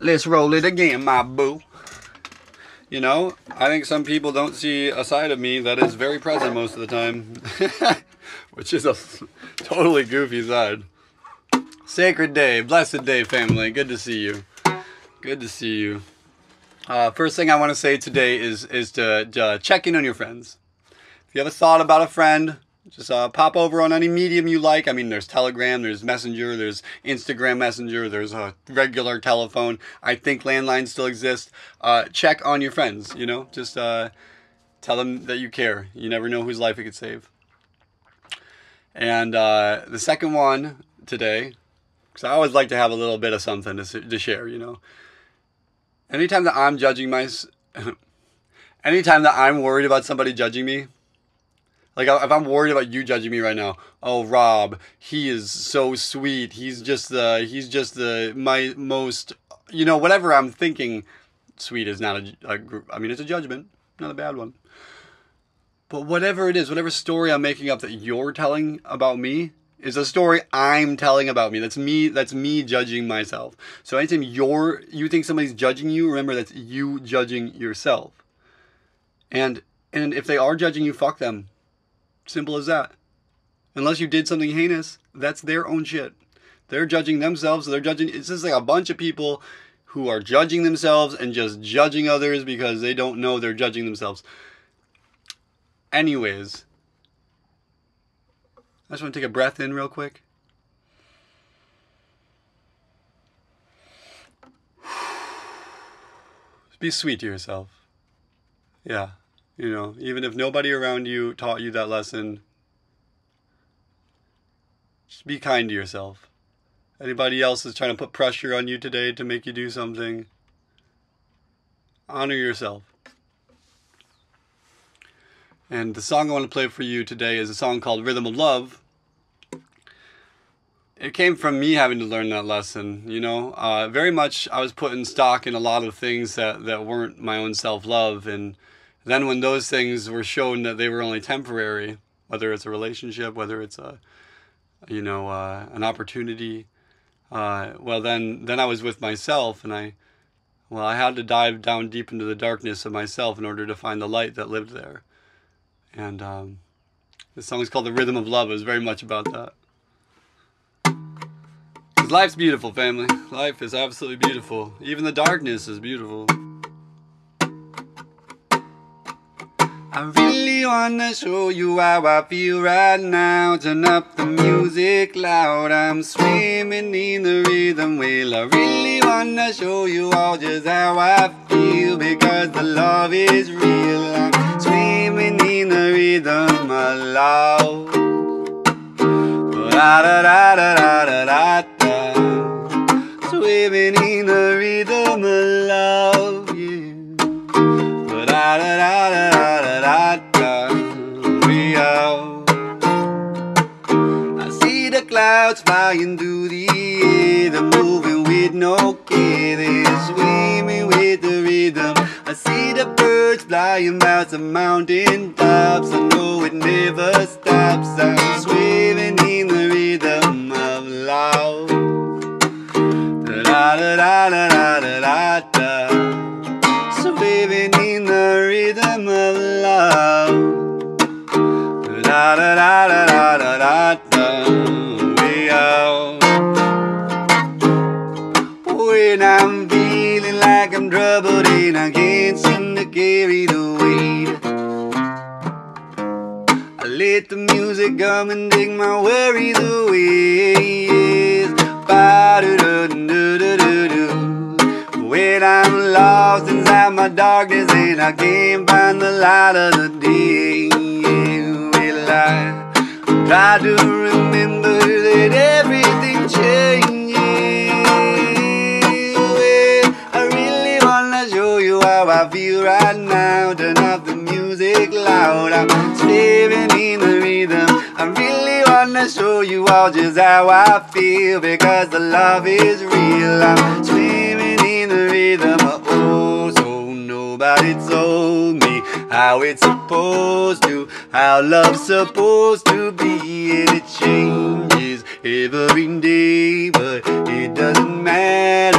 Let's roll it again, my boo. You know, I think some people don't see a side of me that is very present most of the time, which is a totally goofy side. Sacred day, blessed day, family. Good to see you. Good to see you. Uh, first thing I want to say today is is to, to check in on your friends. If you have a thought about a friend, just uh, pop over on any medium you like. I mean, there's Telegram, there's Messenger, there's Instagram Messenger, there's a regular telephone. I think landlines still exist. Uh, check on your friends, you know, just uh, tell them that you care. You never know whose life it could save. And uh, the second one today, because I always like to have a little bit of something to, to share, you know. Anytime that I'm judging my, anytime that I'm worried about somebody judging me, like if I'm worried about you judging me right now, oh Rob, he is so sweet. He's just the he's just the my most you know whatever I'm thinking. Sweet is not a, a I mean it's a judgment, not a bad one. But whatever it is, whatever story I'm making up that you're telling about me is a story I'm telling about me. That's me. That's me judging myself. So anytime you're you think somebody's judging you, remember that's you judging yourself. And and if they are judging you, fuck them Simple as that. Unless you did something heinous, that's their own shit. They're judging themselves. They're judging. It's just like a bunch of people who are judging themselves and just judging others because they don't know they're judging themselves. Anyways, I just want to take a breath in real quick. Be sweet to yourself. Yeah. You know, even if nobody around you taught you that lesson, just be kind to yourself. Anybody else is trying to put pressure on you today to make you do something, honor yourself. And the song I want to play for you today is a song called Rhythm of Love. It came from me having to learn that lesson, you know. Uh, very much I was putting stock in a lot of things that, that weren't my own self love and then when those things were shown that they were only temporary, whether it's a relationship, whether it's a, you know, uh, an opportunity, uh, well then then I was with myself and I, well I had to dive down deep into the darkness of myself in order to find the light that lived there, and um, this song is called "The Rhythm of Love." It was very much about that. Life's beautiful, family. Life is absolutely beautiful. Even the darkness is beautiful. I really wanna show you how I feel right now. Turn up the music loud. I'm swimming in the rhythm. Well, I really wanna show you all just how I feel because the love is real. I'm swimming in the rhythm of love. Da da da da da da da. Swimming in the rhythm of love. Yeah. Da da da da clouds flying through the air, they're moving with no care, they're swimming with the rhythm. I see the birds flying past the mountain tops, I know it never stops. I'm swimming in the rhythm of love. Da da da da da da da da. Swimming in the rhythm of love. Da da da da da da da da. Troubled and I can't seem to carry the weight. I let the music come and take my worries away. Yes. When I'm lost inside my darkness and I can't find the light of the day. I try to remember that everything changes. How I feel right now. Turn up the music loud. I'm swimming in the rhythm. I really wanna show you all just how I feel because the love is real. I'm swimming in the rhythm. Oh, so nobody told me how it's supposed to, how love's supposed to be, and it changes every day, but it doesn't matter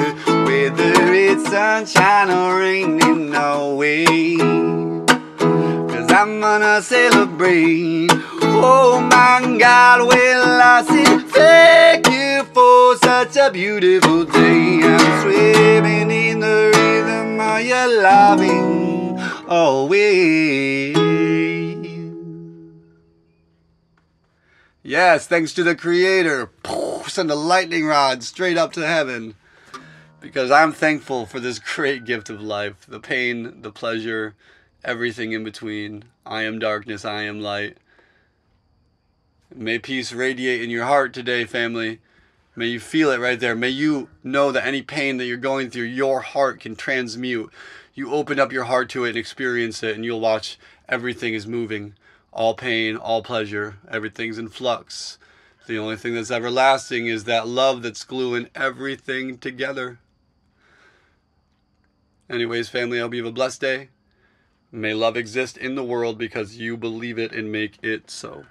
sunshine or rain in Norway. Cause I'm gonna celebrate. Oh my God, will I say thank you for such a beautiful day. I'm swimming in the rhythm of your loving always. Yes, thanks to the creator. Send a lightning rod straight up to heaven. Because I'm thankful for this great gift of life the pain, the pleasure, everything in between. I am darkness, I am light. May peace radiate in your heart today, family. May you feel it right there. May you know that any pain that you're going through, your heart can transmute. You open up your heart to it and experience it, and you'll watch everything is moving. All pain, all pleasure, everything's in flux. The only thing that's everlasting is that love that's gluing everything together. Anyways, family, I hope you have a blessed day. May love exist in the world because you believe it and make it so.